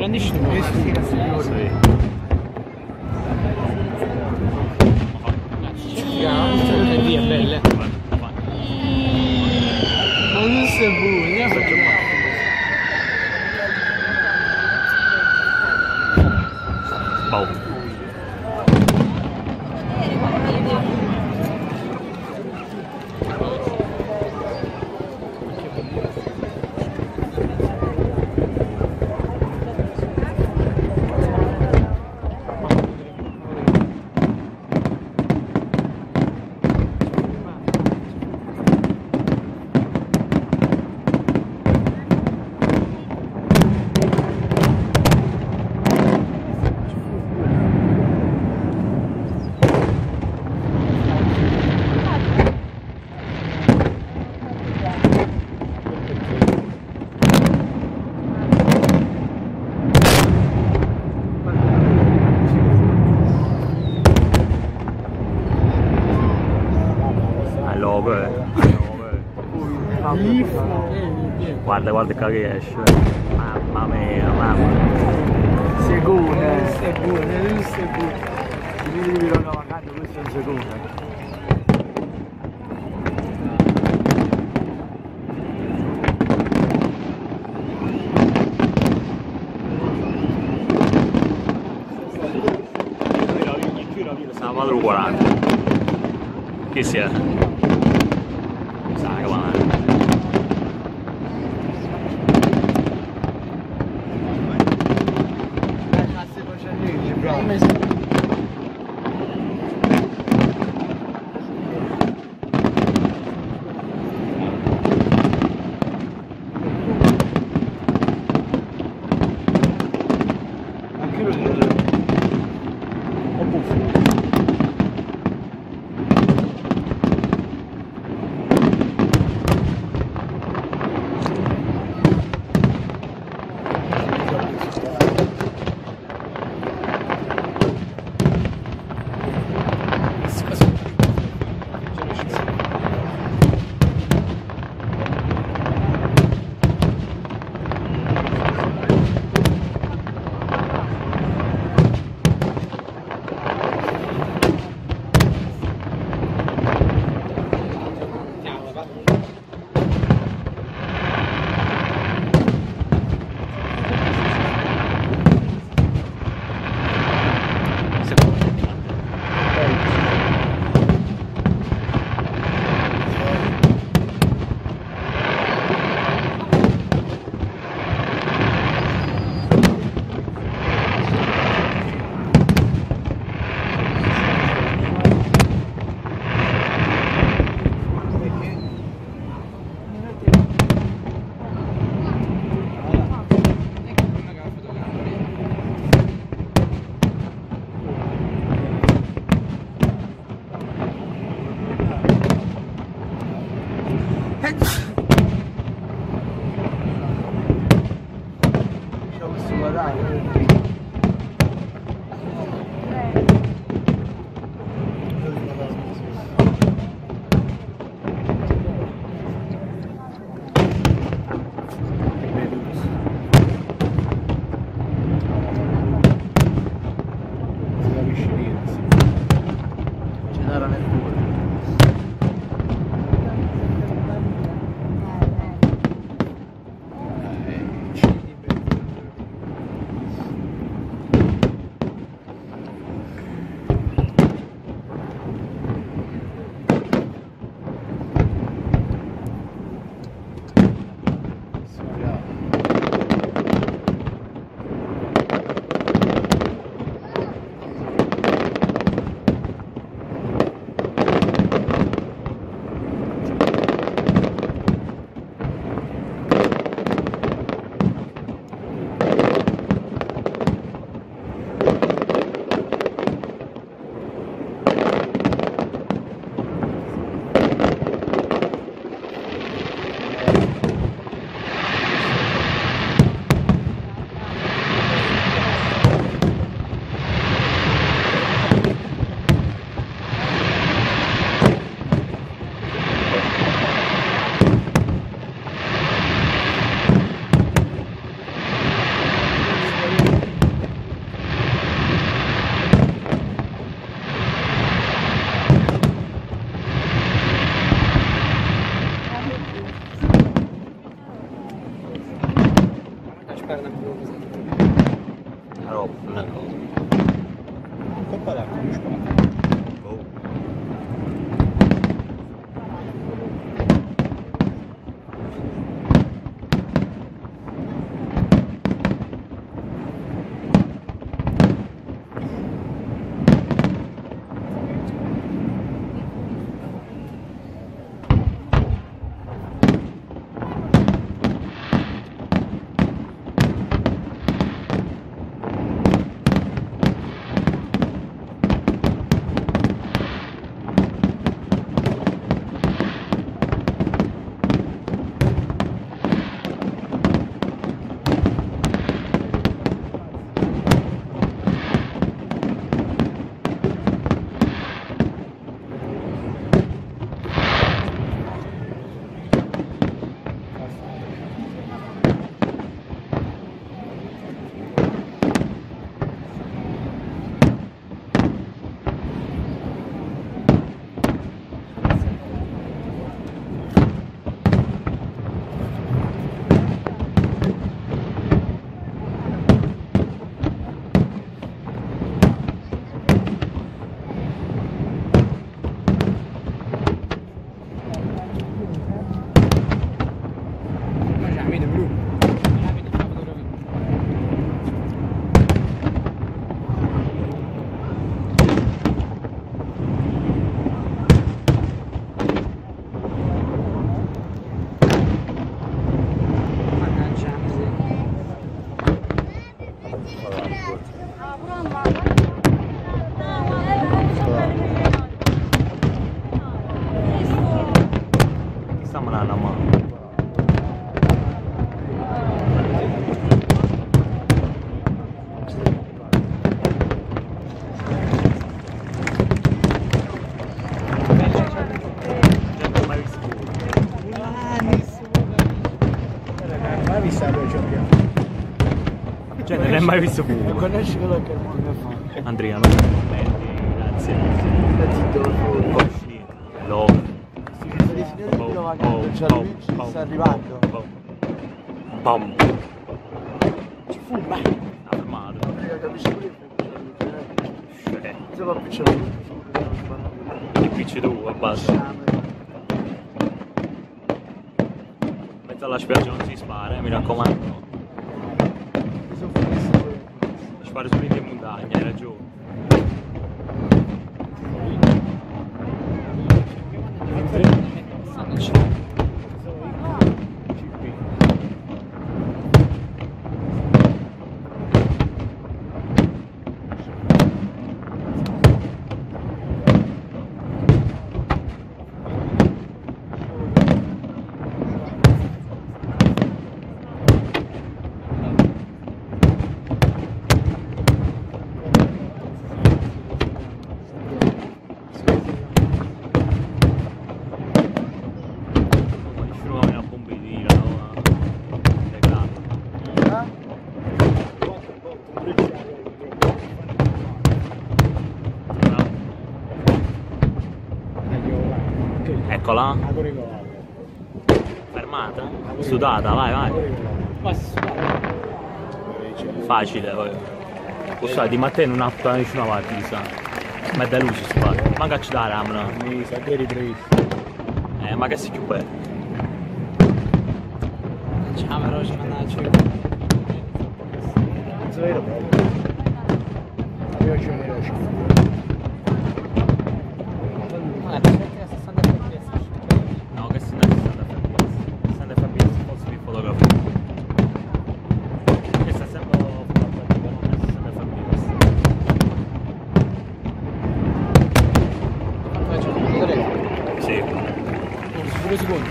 grande estudo. Isso aí. Via belle. Ma non se vuoi, ne faccio male. Bom. 9 guarda guarda che esce eh. mamma mia mamma mia. Secondo questo è buono questo è buono io dirò vacanza questo è un secondo Salvador Guarani. Que será? Não, não. Vou comparar com Cioè, è mai visto E uno. conosci quello che il mondo fa. Ti commenti, grazie. Zitto, fuori. Cosci, lo. Gli signori di Novacano, cioè Luigi sta arrivando. Bom. Ci fuma. Ha fermato. Capisci pure che Cioè, Se va c'è ti picci tu e. In mezzo alla spiaggia non si spara, eh, mi raccomando. para os vender mudar, era Joe. Eccola, fermata, sudata, vai, vai. Facile, poi. Cosa di Matteo non ha da nessuna parte, mi sa. Ma è da luce spara. Manca ci dà la ramena. Mi sa che ripreso. Eh, ma che si bello. Ciao, però ci la Non so vero proprio. Io ci vedo. Ma perché 60 fps? No, che se ne è 60 fps. 60 fps posso di fotografia. Che sta sempre fotografia, non è 60 fps. Quanto faccio? Un telefono? Sì. Due secondi.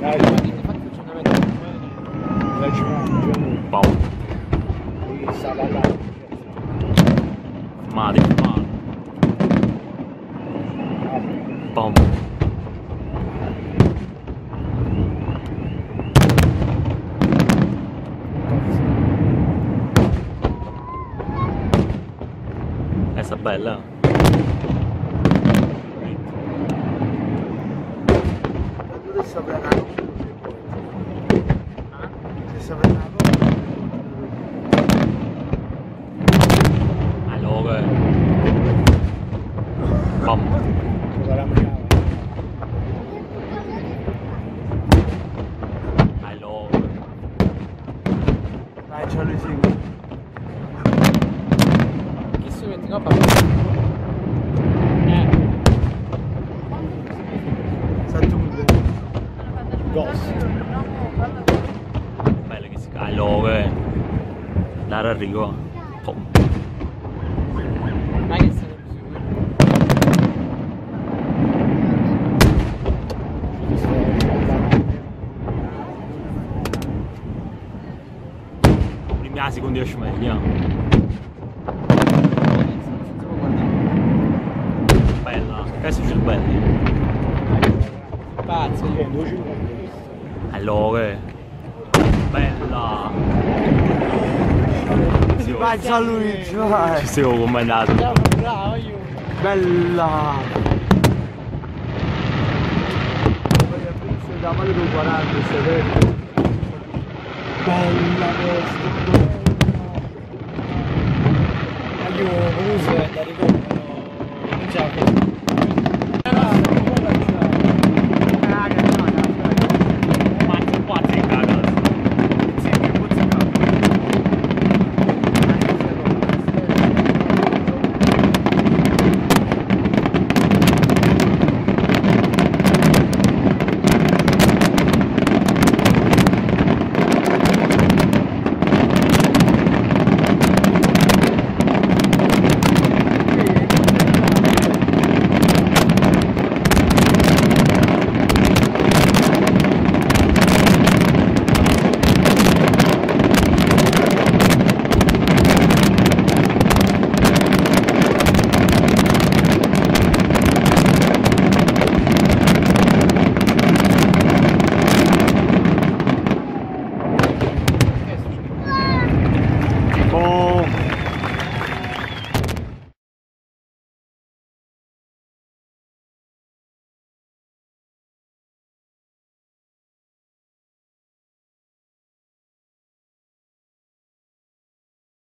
Dai, Quindi fatti faccio una metà. dai, ci fanno. Pau. Sta parlando. Male, male. Pom. Questa è bella. Dove sta parlando? Se sta parlando. Allora. Pom. Allora. Dai, c'è lui sì. Che si mette qua Eh. Sta tutto. Ghost. Bella che si cade. Allora. Dare arrivo. Pom. Ma che stai più Primi a secondi esce meglio. Bella. Che succede belli? Pazzo. Allora. Bella. Si faccia Luigi, vai. Ci bravo, io. Bella. Da male con 40, stai vero? Bella questa. Io uso da ricordo.